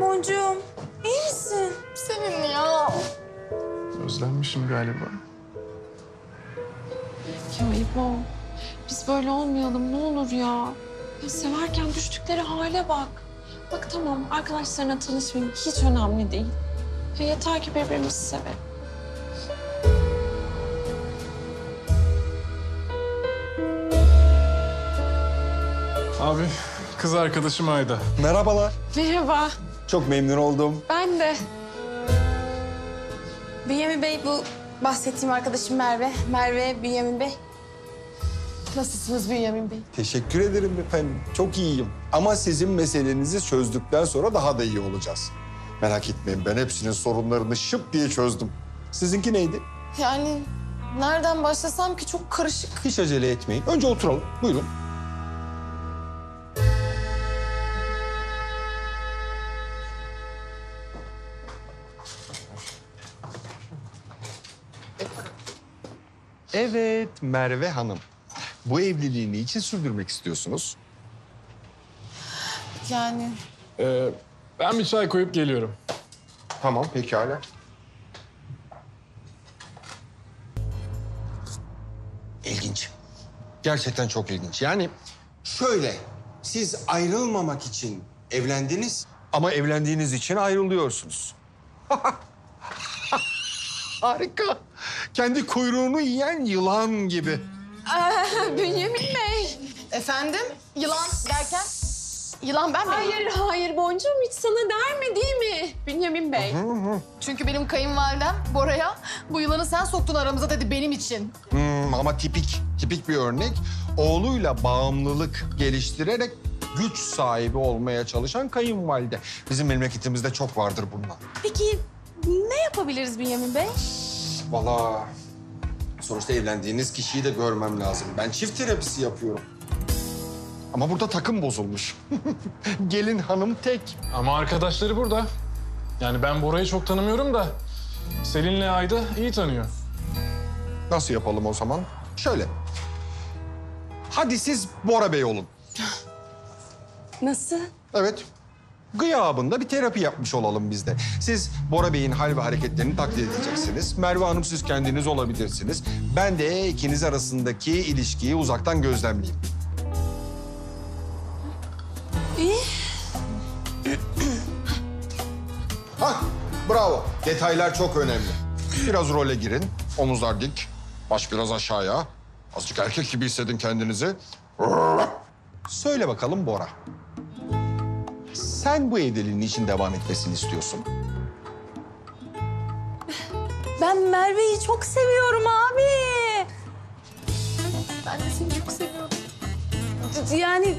Boncuğum, iyi misin? Senin ya. Özlenmişim galiba. Ya İbo, biz böyle olmayalım ne olur ya. Ya severken düştükleri hale bak. Bak tamam arkadaşlarına tanışmayayım hiç önemli değil. Ya yeter ki birbirimizi sevelim. Abi kız arkadaşım Ayda. Merhabalar. Merhaba, Çok memnun oldum. ben de. Bünyamin Bey bu bahsettiğim arkadaşım Merve. Merve, Bünyamin Bey. Nasılsınız Bünyamin Bey? Teşekkür ederim efendim. Çok iyiyim. Ama sizin meselenizi çözdükten sonra daha da iyi olacağız. Merak etmeyin ben hepsinin sorunlarını şıp diye çözdüm. Sizinki neydi? Yani nereden başlasam ki çok karışık. Hiç acele etmeyin. Önce oturalım. Buyurun. Evet Merve Hanım. Bu evliliği niçin sürdürmek istiyorsunuz? Yani Ee, ben bir çay koyup geliyorum. Tamam pekala. İlginç. Gerçekten çok ilginç. Yani şöyle, siz ayrılmamak için evlendiniz ama evlendiğiniz için ayrılıyorsunuz. Harika. Kendi kuyruğunu yiyen yılan gibi. Bünyamin Bey. efendim yılan derken yılan ben mi? Hayır, hayır boncuğum hiç sana der mi değil mi? Bünyamin Bey. Çünkü benim kayınvalidem Bora'ya bu yılanı sen soktun aramıza dedi benim için. Hmm, ama tipik, tipik bir örnek. Oğluyla bağımlılık geliştirerek güç sahibi olmaya çalışan kayınvalide. Bizim memleketimizde çok vardır bunlar. Peki ne yapabiliriz Bünyamin Bey? Vallahi sonuçta evlendiğiniz kişiyi de görmem lazım. Ben çift terapisi yapıyorum. Ama burada takım bozulmuş. Gelin hanım tek. Ama arkadaşları burada. Yani ben Bora'yı çok tanımıyorum da Selin'le Ayda iyi tanıyor. Nasıl yapalım o zaman? Şöyle. Hadi siz Bora Bey olun. Nasıl? Evet. Gıyabında bir terapi yapmış olalım biz de. Siz Bora Bey'in hal ve hareketlerini taklit edeceksiniz. Merve Hanım siz kendiniz olabilirsiniz. Ben de ikiniz arasındaki ilişkiyi uzaktan gözlemleyeyim. İyi. Hah, bravo. Detaylar çok önemli. Biraz role girin. Omuzlar dik. Baş biraz aşağıya. Azıcık erkek gibi hissedin kendinizi. Söyle bakalım Bora. Sen bu evliliğin için devam etmesini istiyorsun. Ben Merve'yi çok seviyorum abi. Ben de seni çok seviyorum. Yani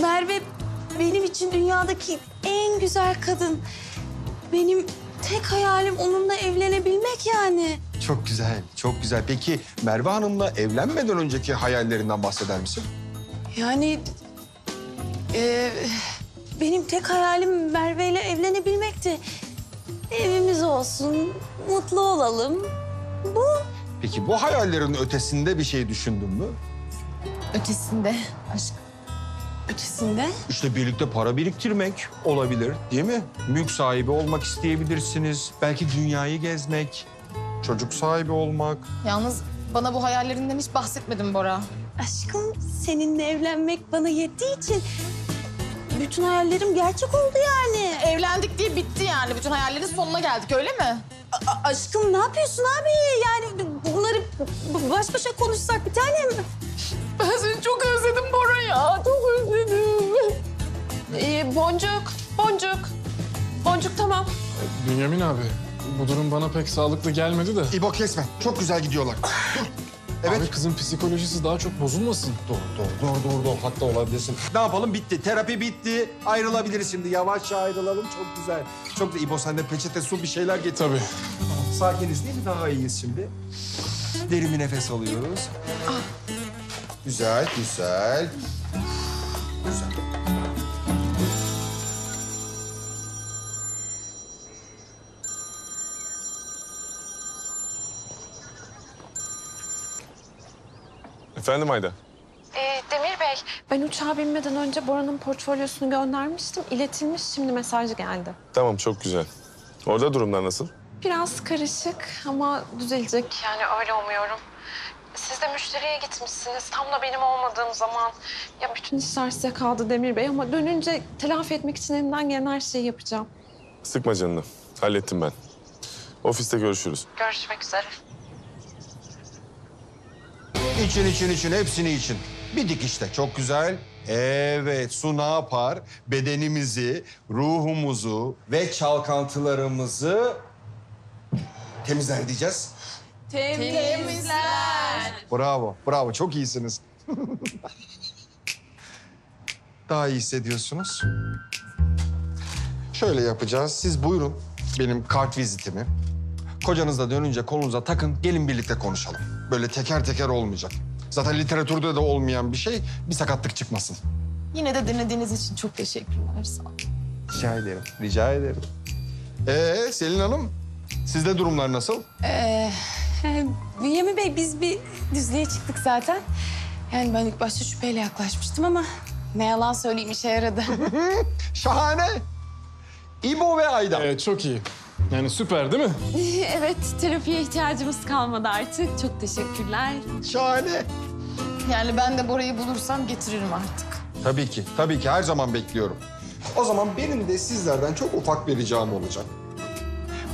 Merve benim için dünyadaki en güzel kadın. Benim tek hayalim onunla evlenebilmek yani. Çok güzel, çok güzel. Peki Merve Hanım'la evlenmeden önceki hayallerinden bahseder misin? Yani e, benim tek hayalim Merve ile evlenebilmekti. Evimiz olsun, mutlu olalım. Bu Peki bu hayallerin ötesinde bir şey düşündün mü? ötesinde aşk. Ötesinde? İşte birlikte para biriktirmek olabilir değil mi? Mülk sahibi olmak isteyebilirsiniz. Belki dünyayı gezmek, çocuk sahibi olmak. Yalnız bana bu hayallerinden hiç bahsetmedin Bora. Aşkım seninle evlenmek bana yettiği için bütün hayallerim gerçek oldu yani. Evlendik diye bitti yani. Bütün hayallerin sonuna geldik öyle mi? A- aşkım ne yapıyorsun abi? Yani bunları baş başa konuşsak bir tanem. Ben seni çok özledim Bora ya. Çok özledim. Ee, boncuk, boncuk. Boncuk tamam. Bünyamin abi bu durum bana pek sağlıklı gelmedi de. İbo kesme. Çok güzel gidiyorlar. Evet. Abi kızın psikolojisi daha çok bozulmasın. Doğru, doğru, doğru, doğru, doğru. Hatta olabilirsin. Ne yapalım? Bitti. Terapi bitti. Ayrılabiliriz şimdi. Yavaşça ayrılalım. Çok güzel. Çok güzel. İbo sen de peçete, su bir şeyler getir. Tabii. Sakiniz değil mi? Daha iyiyiz şimdi. Derin bir nefes alıyoruz. Güzel, güzel. Güzel. Efendim Ayda? Ee, Demir Bey, Ben uçağa binmeden önce Bora'nın portfolyosunu göndermiştim. İletilmiş, şimdi mesaj geldi. Tamam çok güzel. Orada durumlar nasıl? Biraz karışık ama düzelecek. Yani öyle umuyorum. Siz de müşteriye gitmişsiniz. Tam da benim olmadığım zaman. Ya bütün işler size kaldı Demir Bey ama dönünce telafi etmek için elimden gelen her şeyi yapacağım. Sıkma canını. Hallettim ben. Ofiste görüşürüz. Görüşmek üzere. İçin için için hepsini için. Bir dikişte çok güzel. Evet su ne yapar? Bedenimizi, ruhumuzu ve çalkantılarımızı temizler diyeceğiz. Temizler. Bravo, bravo. Çok iyisiniz. Daha iyi hissediyorsunuz. Şöyle yapacağız. Siz buyurun benim kart vizitimi. Kocanız da dönünce kolunuza takın. Gelin birlikte konuşalım. Böyle teker teker olmayacak. Zaten literatürde de olmayan bir şey. Bir sakatlık çıkmasın. Yine de dinlediğiniz için çok teşekkürler. Sağ olun. Rica ederim. Rica ederim. Ee Selin Hanım, sizde durumlar nasıl? Ee, Bünyamin Bey biz bir düzlüğe çıktık zaten. Yani ben ilk başta şüpheyle yaklaşmıştım ama ne yalan söyleyeyim işe yaradı. Şahane. İbo ve Aydan. Evet çok iyi. Yani süper değil mi? evet terapiye ihtiyacımız kalmadı artık. Çok teşekkürler. Şahane. Yani ben de Bora'yı bulursam getiririm artık. Tabii ki, tabii ki. Her zaman bekliyorum. O zaman benim de sizlerden çok ufak bir ricam olacak.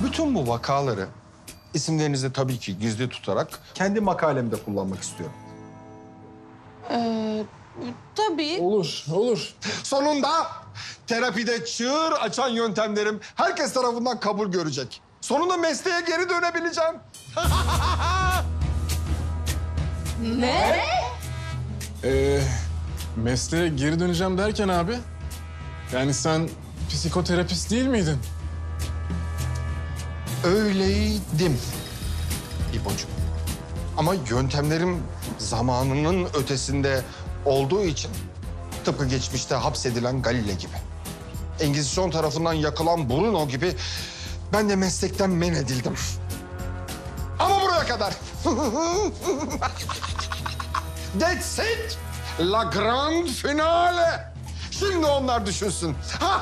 Bütün bu vakaları isimlerinizi tabii ki gizli tutarak kendi makalemde kullanmak istiyorum. Ee, tabii. Olur, olur. Sonunda terapide çığır açan yöntemlerim herkes tarafından kabul görecek. Sonunda mesleğe geri dönebileceğim. Ne? Ee, mesleğe geri döneceğim derken abi... Yani sen psikoterapist değil miydin? Öyleydim İbocuğum. Ama yöntemlerim zamanının ötesinde olduğu için tıpkı geçmişte hapsedilen Galile gibi. Engizisyon tarafından yakılan Bruno gibi ben de meslekten men edildim. Ama buraya kadar. That's it. La grande finale. Şimdi onlar düşünsün.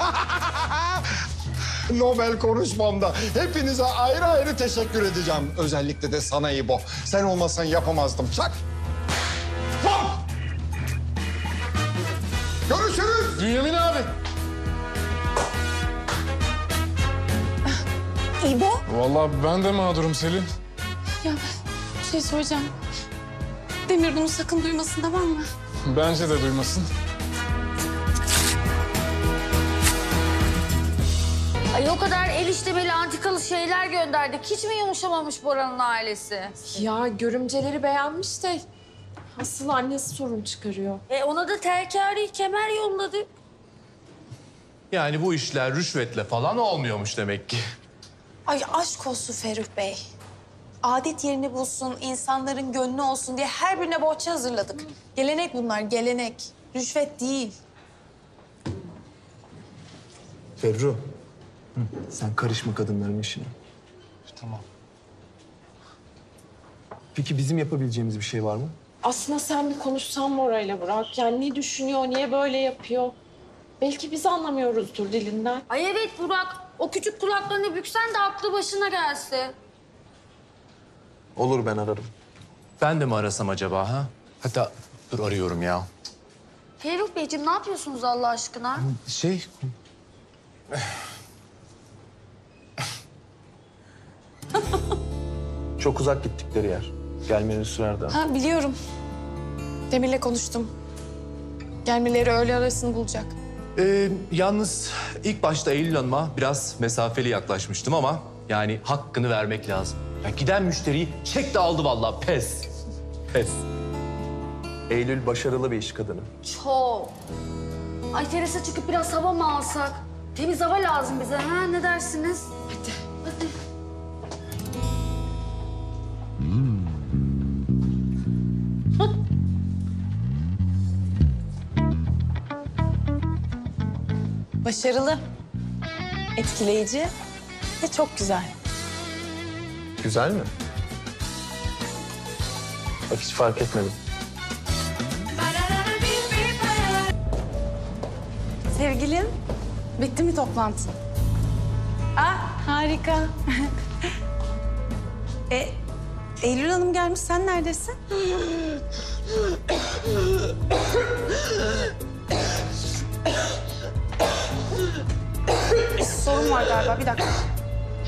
Nobel konuşmamda hepinize ayrı ayrı teşekkür edeceğim. Özellikle de sana İbo. Sen olmasan yapamazdım. Çak. Bünyamin abi. İbo? Vallahi ben de mağdurum Selin. Ya bir şey soracağım. Demir bunu sakın duymasın tamam mı? Bence de duymasın. Ay o kadar el işlemeli antikalı şeyler gönderdik. Hiç mi yumuşamamış Bora'nın ailesi? Ya görümceleri beğenmiş de asıl annesi sorun çıkarıyor. E ona da terkari kemer yolladık. Yani bu işler rüşvetle falan olmuyormuş demek ki. Ay aşk olsun Ferruh Bey. Adet yerini bulsun, insanların gönlü olsun diye her birine bohça hazırladık. Gelenek bunlar, gelenek. Rüşvet değil. Ferru. Sen karışma kadınların işine. Tamam. Peki bizim yapabileceğimiz bir şey var mı? Aslında sen bir konuşsan Mora'yla Burak. Yani ne düşünüyor, niye böyle yapıyor? Belki biz anlamıyoruzdur dilinden. Ay evet Burak. O küçük kulaklarını büksen de aklı başına gelse. Olur ben ararım. Ben de mi arasam acaba ha? Hatta dur arıyorum ya. Ferruh Beyciğim ne yapıyorsunuz Allah aşkına? Şey... Çok uzak gittikleri yer. Gelmeleri sürer daha. Ha biliyorum. Demir'le konuştum. Gelmeleri öğle arasını bulacak. Ee, yalnız ilk başta Eylül Hanım'a biraz mesafeli yaklaşmıştım ama... ...yani hakkını vermek lazım. Ya giden müşteriyi çek de aldı vallahi pes. Pes. Eylül başarılı bir iş kadını. Çok. Ay terasa çıkıp biraz hava mı alsak? Temiz hava lazım bize ha ne dersiniz? Hadi. Başarılı, etkileyici ve çok güzel. Güzel mi? Bak hiç fark etmedim. Sevgilim, bitti mi toplantın? Aa, harika. e, Eylül Hanım gelmiş, sen neredesin? sorun var galiba, bir dakika.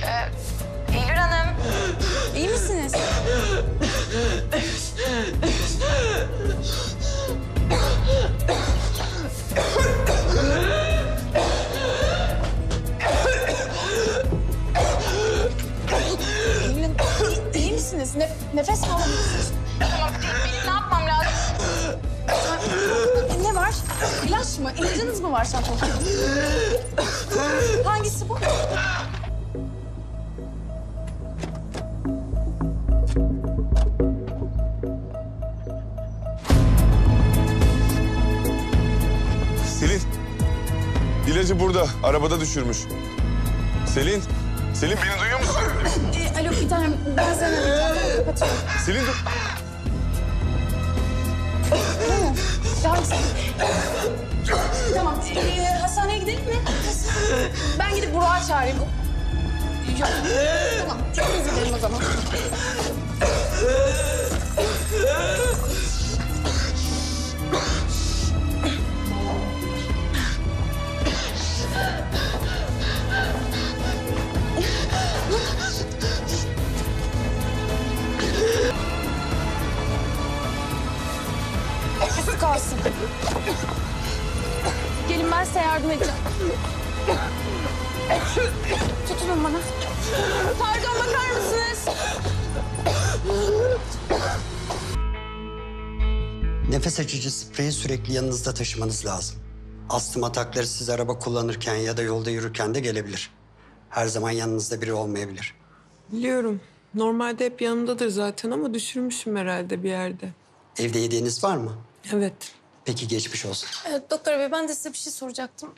Ee, Eylül Hanım, iyi misiniz? Eylül Hanım, iyi, iyi misiniz? Ne, nefes mi alamıyorsunuz? Tamam, ne yapmam İlaç mı? İlacınız mı var çantada? Hangisi bu? Selin. İlacı burada. Arabada düşürmüş. Selin. Selin beni duyuyor musun? Ee, alo bir tanem, ben sana. Selin dur. Tamam. Tamam. Ee, hastaneye gidelim mi? Ben gidip Burak'ı çağırayım. Yok. Tamam. Çok özür dilerim o zaman. Açıcı spreyi sürekli yanınızda taşımanız lazım. Astım atakları siz araba kullanırken ya da yolda yürürken de gelebilir. Her zaman yanınızda biri olmayabilir. Biliyorum. Normalde hep yanımdadır zaten ama düşürmüşüm herhalde bir yerde. Evde yediğiniz var mı? Evet. Peki geçmiş olsun. Evet, doktor bey ben de size bir şey soracaktım.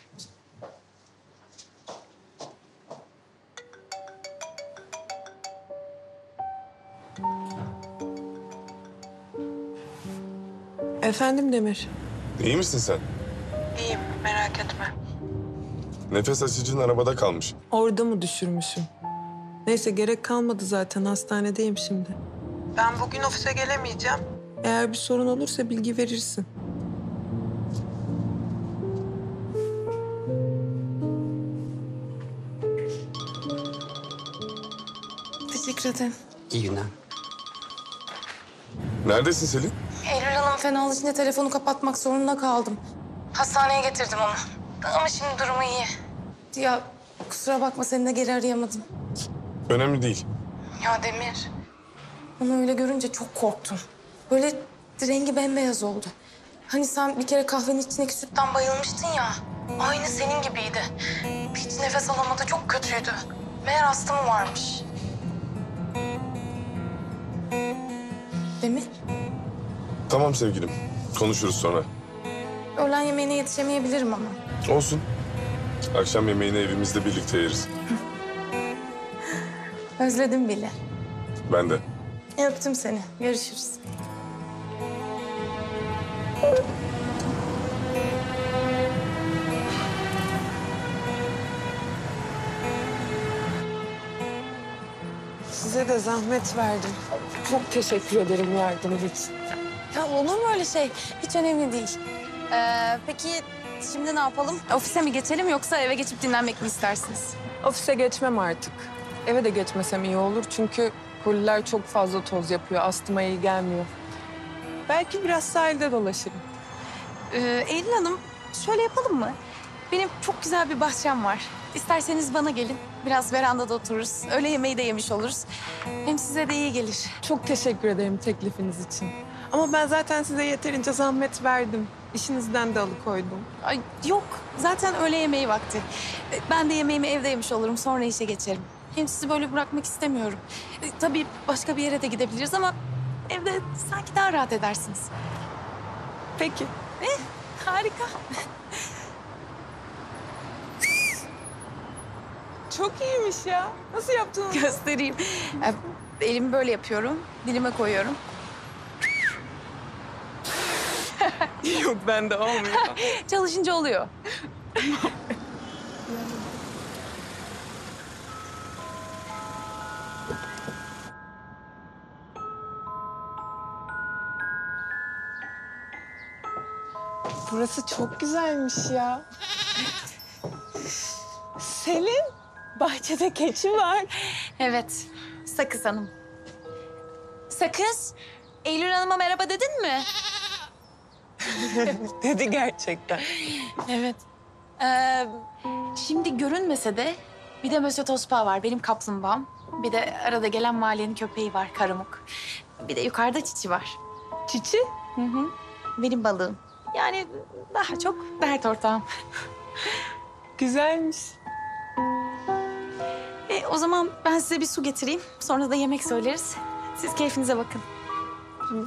Efendim Demir. İyi misin sen? İyiyim merak etme. Nefes açıcın arabada kalmış. Orada mı düşürmüşüm? Neyse gerek kalmadı zaten hastanedeyim şimdi. Ben bugün ofise gelemeyeceğim. Eğer bir sorun olursa bilgi verirsin. Teşekkür ederim. İyi günler. Neredesin Selin? Hanım fenalaşınca telefonu kapatmak zorunda kaldım. Hastaneye getirdim onu. Ama şimdi durumu iyi. Ya kusura bakma seni de geri arayamadım. Önemli değil. Ya Demir. Onu öyle görünce çok korktum. Böyle rengi bembeyaz oldu. Hani sen bir kere kahvenin içindeki sütten bayılmıştın ya. Aynı senin gibiydi. Hiç nefes alamadı, çok kötüydü. Meğer astımı varmış. Demir, Tamam sevgilim. Konuşuruz sonra. öğlen yemeğine yetişemeyebilirim ama. Olsun. Akşam yemeğini evimizde birlikte yeriz. Özledim bile. Ben de. Öptüm seni. Görüşürüz. Size de zahmet verdim. Çok teşekkür ederim yardımın için. Ya olur mu öyle şey? Hiç önemli değil. Ee, peki şimdi ne yapalım? Ofise mi geçelim yoksa eve geçip dinlenmek mi istersiniz? Ofise geçmem artık. Eve de geçmesem iyi olur çünkü koliler çok fazla toz yapıyor. Astıma iyi gelmiyor. Belki biraz sahilde dolaşırım. Ee, Eylül Hanım şöyle yapalım mı? Benim çok güzel bir bahçem var. İsterseniz bana gelin. Biraz verandada otururuz. Öğle yemeği de yemiş oluruz. Hem size de iyi gelir. Çok teşekkür ederim teklifiniz için. Ama ben zaten size yeterince zahmet verdim. İşinizden de alıkoydum. Ay yok. Zaten öğle yemeği vakti. Ee, Ben de yemeğimi evde yemiş olurum. Sonra işe geçerim. Hem sizi böyle bırakmak istemiyorum. Ee, tabii başka bir yere de gidebiliriz ama evde sanki daha rahat edersiniz. Peki. Eh, harika. Çok iyiymiş ya. Nasıl yaptın? Göstereyim. Ee, Elimi böyle yapıyorum. Dilime koyuyorum. Yok bende olmuyor. Çalışınca oluyor. Burası çok güzelmiş ya. Selin, bahçede keçi var. Evet, Sakız Hanım. Sakız, Eylül Hanım'a merhaba dedin mi? Dedi gerçekten. Evet. Ee, şimdi görünmese de bir de Mösyö Tospa var, benim kaplumbağam. Bir de arada gelen mahallenin köpeği var, Karamuk. Bir de yukarıda Çiçi var. Çiçi? Hı hı. Benim balığım. Yani daha çok dert ortağım. Güzelmiş. E, o zaman ben size bir su getireyim. Sonra da yemek söyleriz. Siz keyfinize bakın. Selin.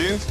Selin.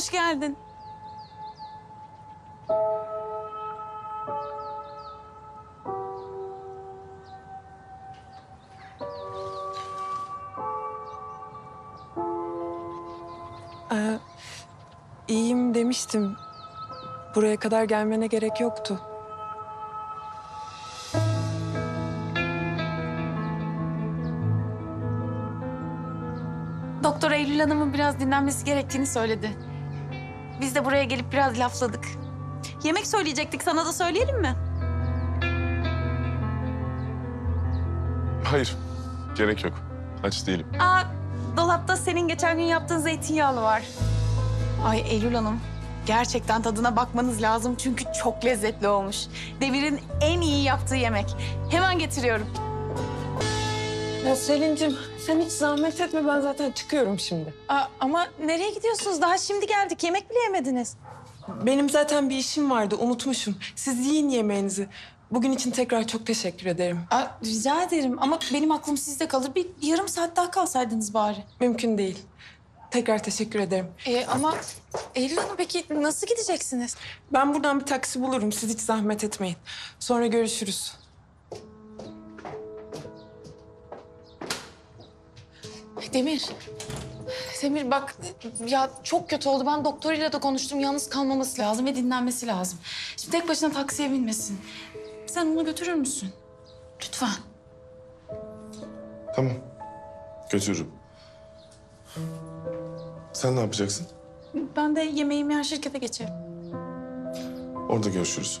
Hoş geldin. Ee, iyiyim demiştim. Buraya kadar gelmene gerek yoktu. Doktor Eylül Hanım'ın biraz dinlenmesi gerektiğini söyledi. Biz de buraya gelip biraz lafladık. Yemek söyleyecektik, sana da söyleyelim mi? Hayır. Gerek yok. Aç değilim. Aa, dolapta senin geçen gün yaptığın zeytinyağlı var. Ay Eylül Hanım, gerçekten tadına bakmanız lazım çünkü çok lezzetli olmuş. Demir'in en iyi yaptığı yemek. Hemen getiriyorum. Ya Selin'cim sen hiç zahmet etme ben zaten çıkıyorum şimdi. Aa, ama nereye gidiyorsunuz? Daha şimdi geldik, yemek bile yemediniz. Benim zaten bir işim vardı unutmuşum. Siz yiyin yemeğinizi. Bugün için tekrar çok teşekkür ederim. Aa, rica ederim ama benim aklım sizde kalır. Bir yarım saat daha kalsaydınız bari. Mümkün değil. Tekrar teşekkür ederim. Ee, ama Eylül Hanım peki nasıl gideceksiniz? Ben buradan bir taksi bulurum. Siz hiç zahmet etmeyin. Sonra görüşürüz. Demir. Demir bak ya çok kötü oldu. Ben doktoruyla da konuştum. Yalnız kalmaması lazım ve dinlenmesi lazım. Şimdi tek başına taksiye binmesin. Sen onu götürür müsün? Lütfen. Tamam. Götürürüm. Sen ne yapacaksın? Ben de yemeğimi yer şirkete geçerim. Orada görüşürüz.